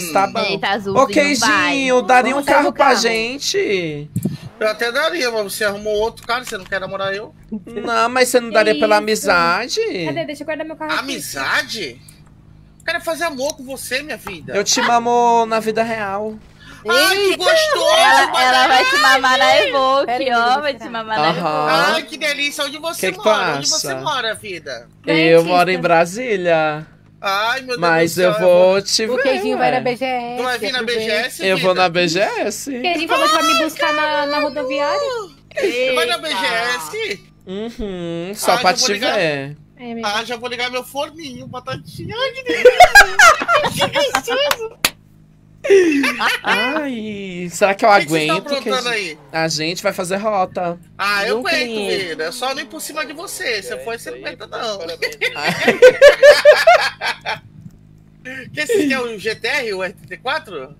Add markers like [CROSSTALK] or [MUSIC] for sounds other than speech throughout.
Pois tá bom. Eita, azul. Ô, Queijinho, daria um Vamos carro pra carro. gente? Eu até daria, mas você arrumou outro cara, você não quer namorar eu? Não, mas você não daria pela isso? amizade? Cadê? Deixa eu guardar meu carro aqui. Amizade? Eu quero fazer amor com você, minha vida. Eu te mamo na vida real. Ai, que gostoso! Ela, ela vai te mamar na Evoque, ó. Vai te mamar na. Evoque. Ai, que delícia! Onde você Que que mora? Onde você mora, vida? Eu Dentista. moro em Brasília. Ai, meu Deus Mas do céu, eu vou te O ver. queijinho vai na BGS. Tu vai vir na. BGS, Eu vou na BGS. O queijinho falou que vai me buscar na, na rodoviária. Vai na Eita. BGS? Uhum, só Ah, pra te ligar. ver. É. Ah, já vou ligar meu forninho, batatinha. [LAUGHS] Ai, que delícia! que gostoso! Ai, será que eu O que aguento? estão que aprontando aí? a gente vai fazer rota. Ah, eu aguento, vida. É só não ir por cima de você. Se eu for, você não aguenta, não. [LAUGHS] Que vocês querem o GTR, o R34?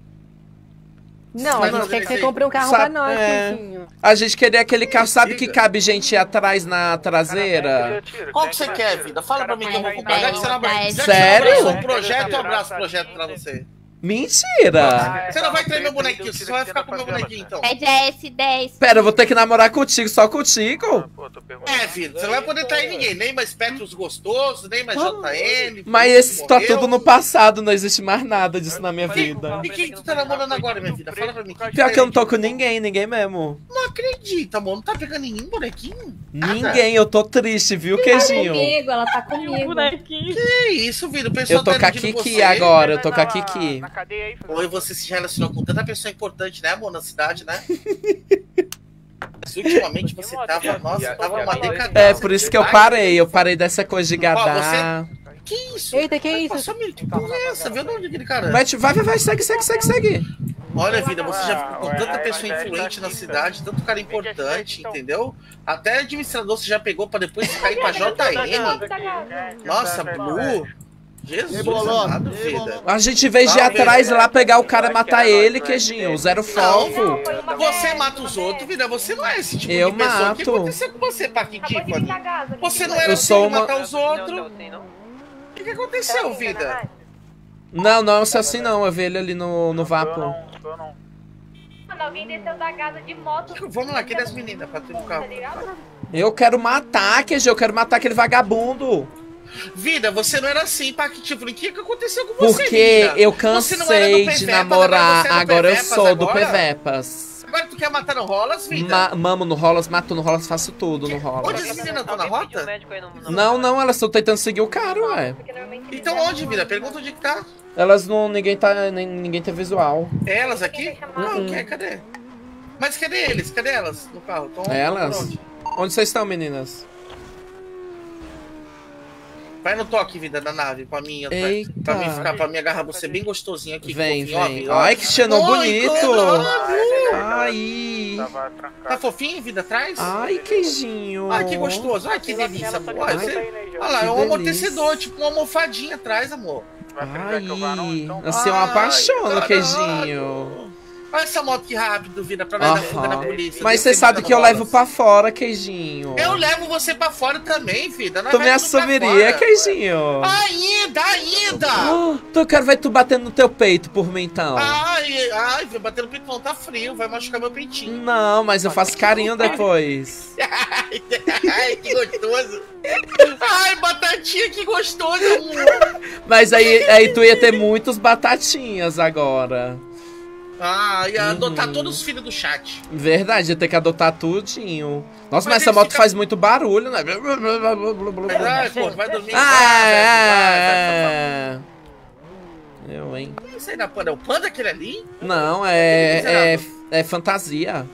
Não, Mas a não, gente quer que esse você compre um carro Sabe- pra nós, é. A gente queria aquele carro, sabe que cabe gente atrás na traseira? Qual que você quer, vida? Fala pra mim que eu vou comprar. Já que você não vai- já que Sério? o projeto, eu abraço o projeto pra você. Mentira! Você não vai trair meu bonequinho, você só vai ficar com meu bonequinho, então. É de S10. Pera, eu vou ter que namorar contigo, só contigo? É, filho, você não vai poder trair ninguém. Nem mais Petros gostoso, nem mais JN. Mas esse que tá morreu. tudo no passado, não existe mais nada disso na minha vida. E quem que tu tá namorando agora, minha vida? Fala pra mim. Pior que eu não tô com ninguém, ninguém mesmo. Não acredito, amor. Não tá pegando nenhum bonequinho? Ninguém, eu tô triste, viu, Tá queijinho? comigo, ela tá comigo. Que isso, vida? O pessoal Eu tô tá com a Kiki agora, eu tô com a Kiki. Cadeia aí, Oi, você se relacionou com tanta pessoa importante, né, amor, na cidade, né? [LAUGHS] Mas ultimamente você tava, nossa, tava uma decadência. É, por isso que eu parei, eu parei dessa coisa de gadar. Que isso? Eita, que isso? Nossa, amigo, que porra é essa? Viu de onde aquele cara? Vai, vai, vai, segue, segue, segue, segue. Olha, vida, você já ficou com tanta pessoa influente na cidade, tanto cara importante, entendeu? Até administrador você já pegou pra depois [LAUGHS] cair pra JN. Nossa, Blue. Jesus amado, vida. A gente, vez de ir atrás lá pegar o cara e matar ele, queijinho, zero foco. Você mata os outros, vida. Você não é esse tipo Eu de pessoa. O que mato. aconteceu com você, Paquiti, Tiffany? Você não era Eu sou uma- matar os outros. O que, que aconteceu, vida? Não, não, isso assim não, eu vi ele ali no, no vapo. Mano, alguém desceu da casa de moto. [LAUGHS] Vamos lá, cadê as meninas pra no carro? Tá? Eu quero matar, queijo, eu quero matar aquele vagabundo. Vida, você não era assim. Tiffany. O que, que aconteceu com você, Porque vida? eu Você não era do cansei de Pevepas, namorar, agora é do agora eu sou do agora? Pevepas. Agora tu quer matar no rolas, vida? Ma mamo no rolas, mato no rolas, faço tudo no Onde rolas. as meninas estão na rota? Não, não, elas estão tentando seguir o cara, ué. Normalmente Então onde, vida? Pergunta onde que tá. Elas não, ninguém tá, nem, ninguém tem visual. É elas aqui? Não, Uhum. quer? Cadê? Mas cadê eles? Cadê elas no carro? Tão, Elas? onde? Onde vocês estão, meninas? Vai no toque, vida, da nave, pra mim. Pra, Eita. pra mim ficar, pra mim agarrar você bem gostosinho aqui. Vem, fofinho, ó, vem. ó. Ai, que xenon bonito. Ai. Tá fofinho, vida, atrás? Ai, queijinho. Ai, que gostoso. Ai, que delícia, amor. Olha, você... Olha lá, é um amortecedor, tipo uma almofadinha atrás, amor. Ai, então? assim eu Ai, apaixono, caralho. queijinho. Olha essa moto que rápido, vida, pra nós dar fuga da Aham. polícia. Mas Você sabe que eu bolas. levo pra fora, queijinho. Eu levo você pra fora também, vida. Nós Tu me assumiria, queijinho. Ainda, ainda! Ah, tu quero ver tu batendo no teu peito por mim, então. Ai, ai, vai bater no peito não, tá frio, vai machucar meu peitinho. Não, mas eu faço carinho [LAUGHS] depois. Ai, que gostoso. Ai, batatinha, que gostoso, amor. Mas aí, aí tu ia ter muitos batatinhas agora. Ah, ia adotar Uhum. todos os filhos do chat. Verdade, ia ter que adotar tudinho. Nossa, mas, Mas essa moto fica- faz muito barulho, né? Ai, pô, vai dormir Ah, é. Eu, hein? Isso aí na panda, é o panda aquele ali? Não, é, é, é fantasia.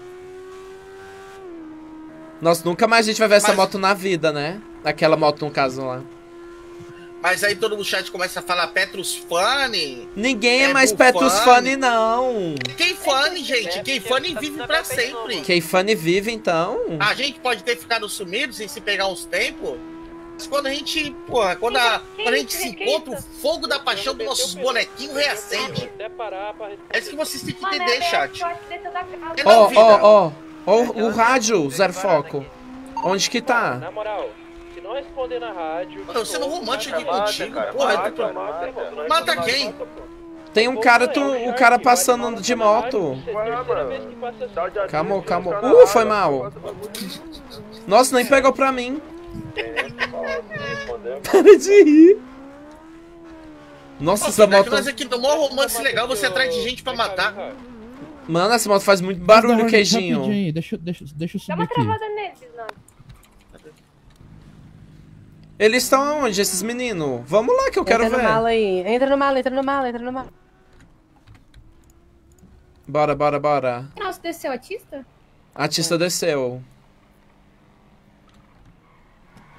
Nossa, nunca mais a gente vai ver essa Mas- moto na vida, né? Aquela moto, no caso lá. Mas aí todo o chat começa a falar Petrus Funny. Ninguém é, É mais Bufani. Petrus Funny, não. Quem Funny, gente? Quem Funny vive pra sempre. Quem Funny vive, então? A gente pode ter ficado sumido sem se pegar uns tempos. Mas quando a gente, porra, quando a, quando a gente se encontra, o fogo da paixão dos nossos bonequinhos reacende. É isso que vocês têm que entender, é chat. Ó, ó, ó. Ó o rádio, zero foco. Onde que tá? Na moral, não responder na rádio. Mano, eu sendo romântico aqui contigo, cara, porra, mata, mata, mata, Mata quem? Tem um cara, tu, o cara passando de moto. Calma, calma. Uh, foi mal. Nossa, nem pegou pra mim. Para de rir. Nossa, essa moto. mas aqui no maior romance legal você atrás de gente pra matar. Mano, essa moto faz muito barulho, queijinho. deixa, eu- deixa, eu- deixa eu Dá subir uma aqui. travada neles, não. Eles estão onde, esses meninos? Vamos lá que eu quero entra no ver. mala aí. Entra no mala, entra no mala, entra no mala. Bora, bora, bora. Nossa, desceu autista? A artista desceu.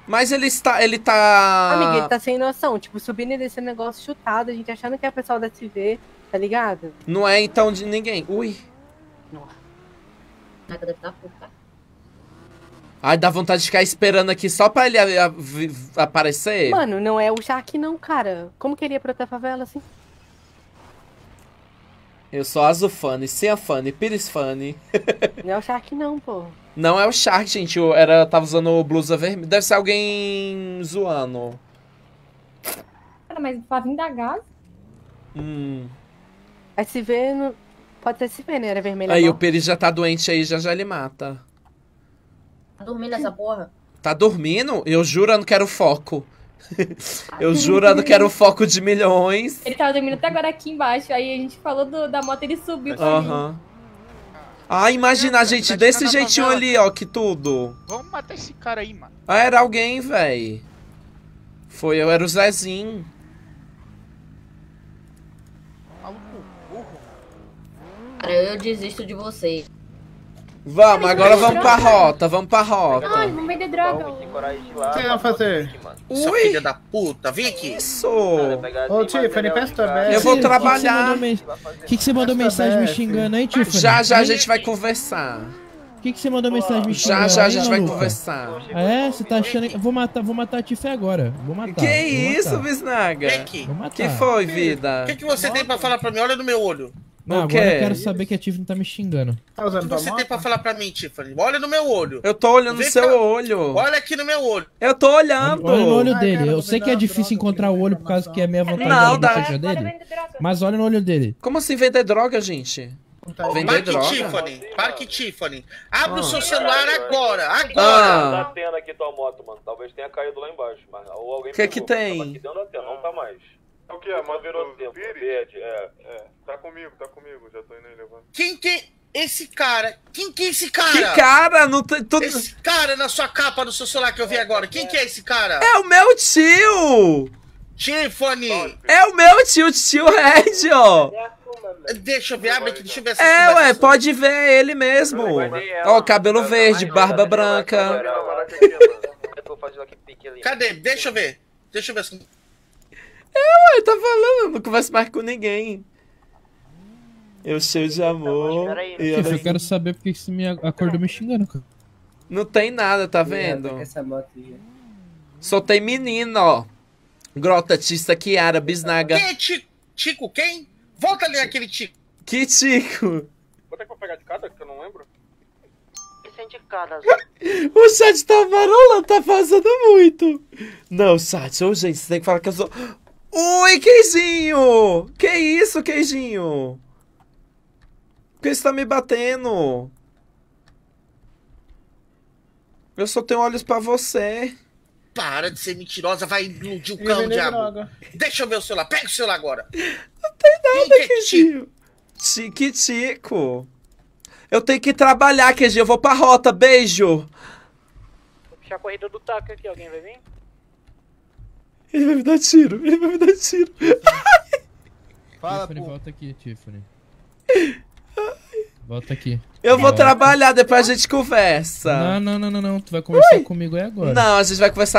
Mas ele está. Ele tá. Amiga, ele tá sem noção. Tipo, subindo e descendo negócio chutado, a gente achando que é o pessoal da SV, tá ligado? Não é então de ninguém. Ui. Caraca, deve estar puta. Ai, dá vontade de ficar esperando aqui só pra ele a- a- aparecer. Mano, não é o Shark não, cara. Como queria pra outra favela assim? Eu sou Azul Fanny, Cia Fanny, Pires Fanny. [LAUGHS] Não é o Shark não, pô. Não é o Shark, gente. Eu era, tava usando blusa vermelha. Deve ser alguém zoando. Cara, mas pra vir da gás? Hum. A SV não... pode ser SV, né? Era vermelha. Aí não. o Pires já tá doente aí, já já ele mata. Tá dormindo essa porra? Tá dormindo? Eu jurando que era o foco. eu [LAUGHS] jurando que era o foco de milhões. Ele tava dormindo até agora aqui embaixo. Aí a gente falou do- da moto, ele subiu pra mim. Aham. Ah, imagina a gente desse jeitinho ali, ó, que tudo. Vamos matar esse cara aí, mano. Ah, era alguém, véi. Foi, eu era o Zezinho. Maluco burro. Cara, eu desisto de você. Vamos, agora vamos pra rota, vamos pra Ai, rota. vamos vender droga. O que você vai fazer? Sua Ui, filha da puta, vem aqui. isso. Ô, Tiffany, peço também. Eu vou trabalhar. O que, que você mandou mensagem me xingando aí, Tiffany? Já, já a gente vai conversar. O que, que você mandou mensagem me Já, xingando já a aí, gente vai conversar. Ah, é? Você tá achando que... Vou matar, vou matar a Tiffany agora. Vou matar. Que isso. Bisnaga? Vem aqui. Vou matar. Que foi, O vida? que, que você tem pra falar pra mim? Olha no meu olho. Não, O agora quê? eu quero saber que a Tiffany tá me xingando. Tá O usando que tua você tem pra falar pra mim, Tiffany? Olha no meu olho. Eu tô olhando no seu cá. olho. Olha aqui no meu olho. Eu tô olhando. Olha no olho Ai, dele. cara, Eu sei que é difícil encontrar o olho por causa que é minha vontade Não, da dá. dele. Mas olha no olho dele. Como assim vender droga, gente? Tá. Vender Parque droga? Tiffany. Parque Tiffany. Abre Ah. o seu celular agora. Agora. Ah. Tá tendo aqui tua moto, mano. Talvez tenha caído lá embaixo, mas ou alguém Que que pegou. tem? Tava aqui dentro da tela, não tá mais. É o que? A moto virou tempo, Pires? verde, é. É, tá comigo, tá comigo. Já tô indo aí levando. Quem que é esse cara? Quem que é esse Que cara? cara? Não tem, tu- Esse cara na sua capa do seu celular que eu vi agora. Quem que é esse cara? É o meu tio! Tiffany. É o meu tio, tio Red, ó. Deixa eu ver, abre aqui, deixa eu ver essa É, ué, pode ver é ele mesmo. Ó, cabelo verde, barba branca. É? Cadê? Deixa eu ver. Deixa eu ver. Se- Ué, tá falando, eu não converso mais com ninguém. Eu cheio de amor. espera aí, e olha- eu quero saber porque que você me acordou me xingando, cara. Não tem nada, tá vendo? Só tem menino, ó. Grota, Tista, Kiara, Bisnaga. Quem é Tico? Tico quem? Volta ali aquele Tico. Que tico. Quanto é que eu vou pegar de cada? Que eu não lembro. [LAUGHS] É. O chat tá marolando, tá fazendo muito. Não, chat, ô gente, você tem que falar que eu sou. Oi, queijinho! Que isso, queijinho? Por que você tá me batendo? Eu só tenho olhos pra você. Para de ser mentirosa, vai iludir o cão, diabo. droga. Deixa eu ver o celular. Pega o celular agora. Nada, Quem que é Tico? queijinho. Tiquitico. Eu tenho que trabalhar, queijinho. Eu vou pra rota. Beijo. Vou puxar a corrida do taco aqui, alguém vai vir? Ele vai me dar tiro. Ele vai me dar tiro. [LAUGHS] Fala, Tiffany, pô. volta aqui, Tiffany. Volta aqui. Eu vou Volta. trabalhar, depois a gente conversa. Não, não, não, não, não. Tu vai conversar comigo aí agora. Não, a gente vai conversar